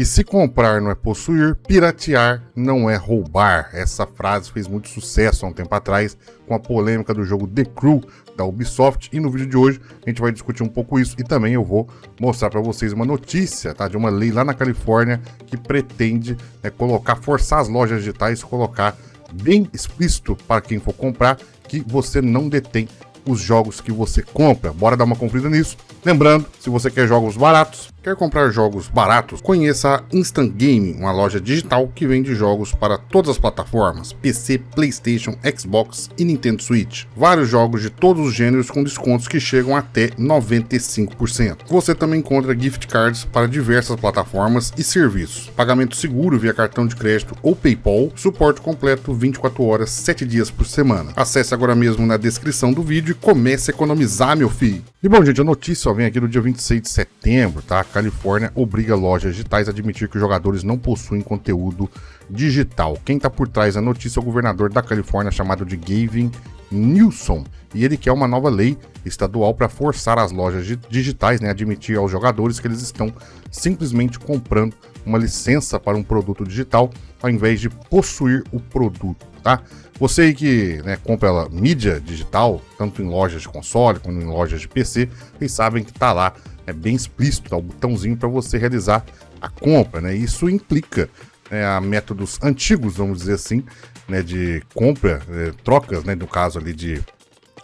E se comprar não é possuir, piratear não é roubar. Essa frase fez muito sucesso há um tempo atrás com a polêmica do jogo The Crew da Ubisoft. E no vídeo de hoje a gente vai discutir um pouco isso e também eu vou mostrar para vocês uma notícia tá, de uma lei lá na Califórnia que pretende né, colocar, forçar as lojas digitais, colocar bem explícito para quem for comprar que você não detém os jogos que você compra. Bora dar uma conferida nisso. Lembrando, se você quer jogos baratos, Quer comprar jogos baratos? Conheça a Instant Gaming, uma loja digital que vende jogos para todas as plataformas: PC, PlayStation, Xbox e Nintendo Switch. Vários jogos de todos os gêneros com descontos que chegam até 95%. Você também encontra gift cards para diversas plataformas e serviços. Pagamento seguro via cartão de crédito ou PayPal, suporte completo 24 horas, 7 dias por semana. Acesse agora mesmo na descrição do vídeo e comece a economizar, meu filho. E bom, gente, a notícia vem aqui do dia 26 de setembro, tá? Califórnia obriga lojas digitais a admitir que os jogadores não possuem conteúdo digital. Quem está por trás da notícia é o governador da Califórnia chamado de Gavin Newsom. E ele quer uma nova lei estadual para forçar as lojas digitais né, a admitir aos jogadores que eles estão simplesmente comprando uma licença para um produto digital ao invés de possuir o produto, tá? Você que né, compra mídia digital, tanto em lojas de console quanto em lojas de PC, vocês sabem que está lá é bem explícito, tá o botãozinho para você realizar a compra, né? Isso implica né, a métodos antigos, vamos dizer assim, né, de compra, né, trocas, né, no caso ali de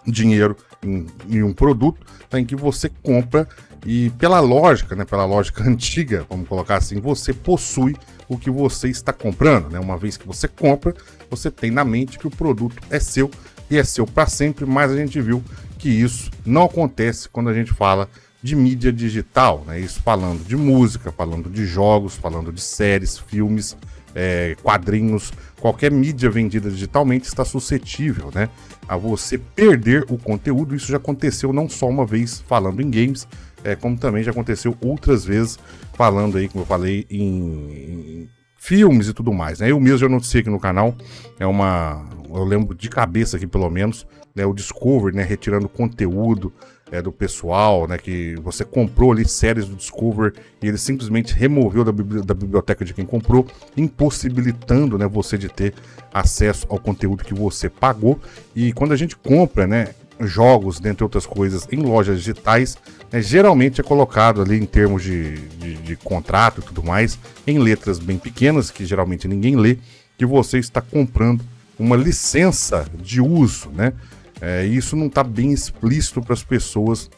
dinheiro em, em um produto, tá, em que você compra e pela lógica, né, pela lógica antiga, vamos colocar assim, você possui o que você está comprando, né? Uma vez que você compra, você tem na mente que o produto é seu e é seu para sempre, mas a gente viu que isso não acontece quando a gente fala de mídia digital, né? Isso falando de música, falando de jogos, falando de séries, filmes, é, quadrinhos, qualquer mídia vendida digitalmente está suscetível, né? A você perder o conteúdo. Isso já aconteceu não só uma vez falando em games, é, como também já aconteceu outras vezes falando aí, como eu falei, em, em filmes e tudo mais. Né? Eu mesmo já noticiei aqui no canal, é uma. Eu lembro de cabeça aqui pelo menos, né, o Discovery, né, retirando conteúdo é, do pessoal, né, que você comprou ali séries do Discovery e ele simplesmente removeu da, da biblioteca de quem comprou, impossibilitando, né, você de ter acesso ao conteúdo que você pagou. E quando a gente compra, né, jogos, dentre outras coisas, em lojas digitais, né, geralmente é colocado ali em termos de, de, de contrato e tudo mais, em letras bem pequenas, que geralmente ninguém lê, que você está comprando uma licença de uso, né? É, isso não está bem explícito para as pessoas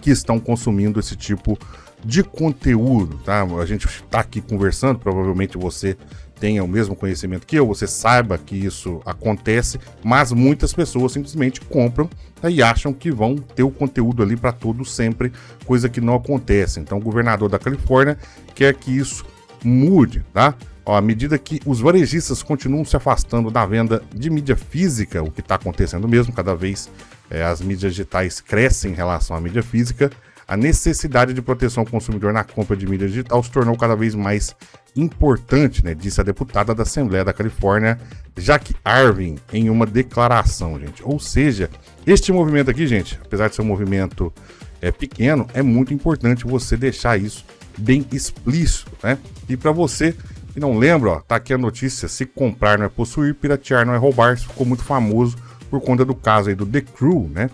que estão consumindo esse tipo de conteúdo, tá? A gente está aqui conversando, provavelmente você tenha o mesmo conhecimento que eu, você saiba que isso acontece, mas muitas pessoas simplesmente compram tá? e acham que vão ter o conteúdo ali para todo sempre, coisa que não acontece. Então, o governador da Califórnia quer que isso mude, tá? Ó, à medida que os varejistas continuam se afastando da venda de mídia física, o que está acontecendo mesmo, cada vez é, as mídias digitais crescem em relação à mídia física, a necessidade de proteção ao consumidor na compra de mídia digital se tornou cada vez mais importante, né, disse a deputada da Assembleia da Califórnia, Jack Arvin, em uma declaração, gente. Ou seja, este movimento aqui, gente, apesar de ser um movimento é, pequeno, é muito importante você deixar isso bem explícito, né? E para você e não lembra, ó, tá aqui a notícia: se comprar não é possuir, piratear não é roubar. Isso ficou muito famoso por conta do caso aí do The Crew, né?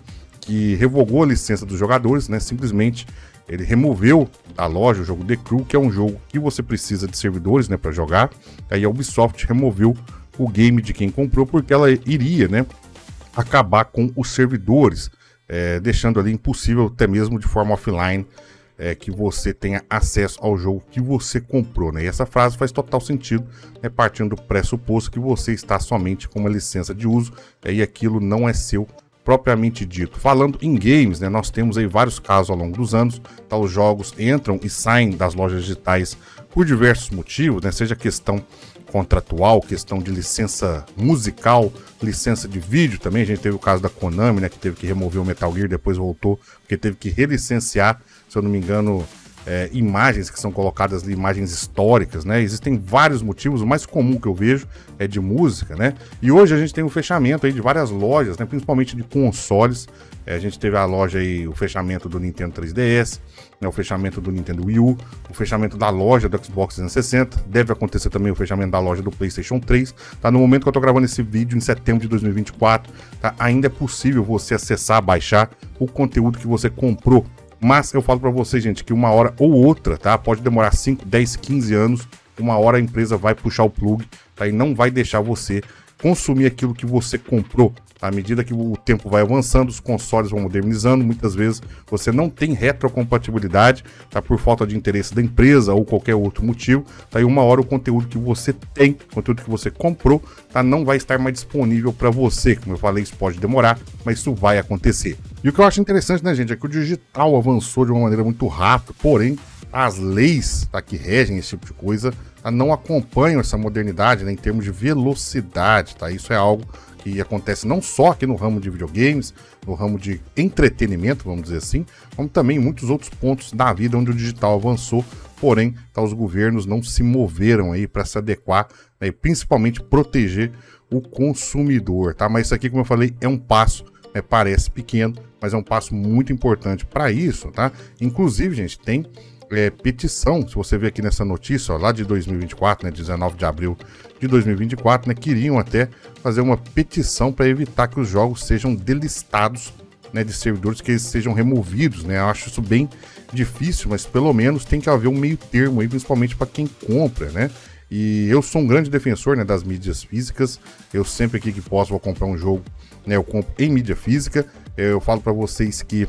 Que revogou a licença dos jogadores, né? Simplesmente ele removeu da loja o jogo The Crew, que é um jogo que você precisa de servidores, né, para jogar. Aí a Ubisoft removeu o game de quem comprou porque ela iria, né, acabar com os servidores, é, deixando ali impossível até mesmo de forma offline é, que você tenha acesso ao jogo que você comprou. Né? E essa frase faz total sentido, né, partindo do pressuposto que você está somente com uma licença de uso é, e aquilo não é seu propriamente dito. Falando em games, né, nós temos aí vários casos ao longo dos anos, os jogos entram e saem das lojas digitais por diversos motivos, né, seja questão contratual, questão de licença musical, licença de vídeo também. A gente teve o caso da Konami, né, que teve que remover o Metal Gear, depois voltou, porque teve que relicenciar se eu não me engano, é, imagens que são colocadas ali, imagens históricas, né? Existem vários motivos, o mais comum que eu vejo é de música, né? E hoje a gente tem o um fechamento aí de várias lojas, né? Principalmente de consoles. É, a gente teve a loja aí, o fechamento do Nintendo 3DS, né? o fechamento do Nintendo Wii U, o fechamento da loja do Xbox 360. Deve acontecer também o fechamento da loja do PlayStation 3. Tá? No momento que eu tô gravando esse vídeo, em setembro de 2024, tá? ainda é possível você acessar, baixar o conteúdo que você comprou mas eu falo para vocês, gente, que uma hora ou outra, tá? Pode demorar 5, 10, 15 anos. Uma hora a empresa vai puxar o plug, tá? E não vai deixar você consumir aquilo que você comprou. À medida que o tempo vai avançando, os consoles vão modernizando, muitas vezes você não tem retrocompatibilidade, tá? Por falta de interesse da empresa ou qualquer outro motivo, tá? E uma hora o conteúdo que você tem, conteúdo que você comprou, tá? Não vai estar mais disponível para você. Como eu falei, isso pode demorar, mas isso vai acontecer. E o que eu acho interessante, né, gente, é que o digital avançou de uma maneira muito rápida, porém as leis tá, que regem esse tipo de coisa tá, não acompanham essa modernidade né, em termos de velocidade. Tá? Isso é algo que acontece não só aqui no ramo de videogames, no ramo de entretenimento, vamos dizer assim, como também em muitos outros pontos da vida onde o digital avançou, porém tá, os governos não se moveram aí para se adequar né, e principalmente proteger o consumidor. Tá? Mas isso aqui, como eu falei, é um passo né, parece pequeno, mas é um passo muito importante para isso, tá? Inclusive, gente, tem é, petição, se você ver aqui nessa notícia, ó, lá de 2024, né, 19 de abril de 2024, né, queriam até fazer uma petição para evitar que os jogos sejam delistados né, de servidores, que eles sejam removidos, né? Eu acho isso bem difícil, mas pelo menos tem que haver um meio termo aí, principalmente para quem compra, né? E eu sou um grande defensor né, das mídias físicas. Eu sempre aqui que posso vou comprar um jogo, né, eu compro em mídia física. Eu falo para vocês que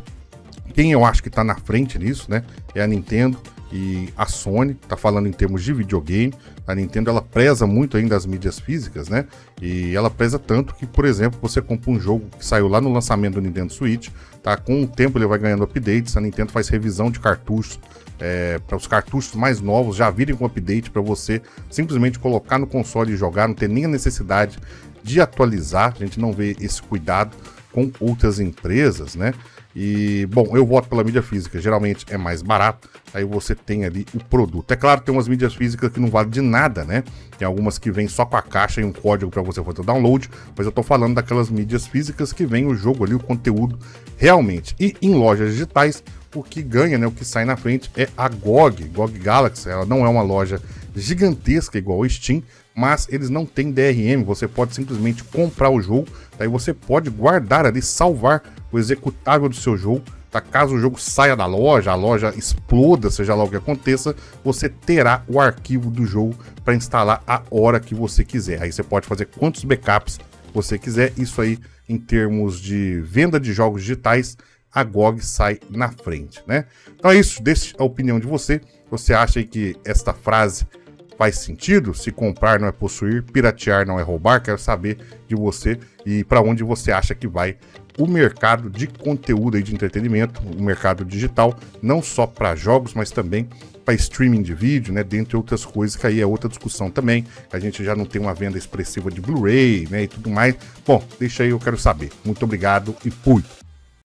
quem eu acho que está na frente nisso, né, é a Nintendo e a Sony. Tá falando em termos de videogame. A Nintendo ela preza muito ainda as mídias físicas, né? E ela preza tanto que, por exemplo, você compra um jogo que saiu lá no lançamento do Nintendo Switch, tá? Com o tempo ele vai ganhando updates. A Nintendo faz revisão de cartuchos é, para os cartuchos mais novos já virem com update para você simplesmente colocar no console e jogar, não ter nem a necessidade de atualizar. A gente não vê esse cuidado com outras empresas, né? E, bom, eu voto pela mídia física, geralmente é mais barato, aí você tem ali o produto. É claro, tem umas mídias físicas que não valem de nada, né? Tem algumas que vêm só com a caixa e um código para você fazer o download, mas eu tô falando daquelas mídias físicas que vem o jogo ali, o conteúdo realmente. E em lojas digitais, o que ganha, né, o que sai na frente é a GOG, GOG Galaxy. Ela não é uma loja gigantesca igual o Steam, mas eles não têm DRM, você pode simplesmente comprar o jogo, daí você pode guardar ali, salvar o executável do seu jogo, tá? Caso o jogo saia da loja, a loja exploda, seja lá o que aconteça, você terá o arquivo do jogo para instalar a hora que você quiser. Aí você pode fazer quantos backups você quiser, isso aí em termos de venda de jogos digitais a GOG sai na frente, né? Então é isso, deixe a opinião de você. Você acha que esta frase faz sentido? Se comprar não é possuir, piratear não é roubar? Quero saber de você e para onde você acha que vai o mercado de conteúdo e de entretenimento, o mercado digital, não só para jogos, mas também para streaming de vídeo, né, dentre outras coisas, que aí é outra discussão também. A gente já não tem uma venda expressiva de Blu-ray, né, e tudo mais. Bom, deixa aí, eu quero saber. Muito obrigado e fui.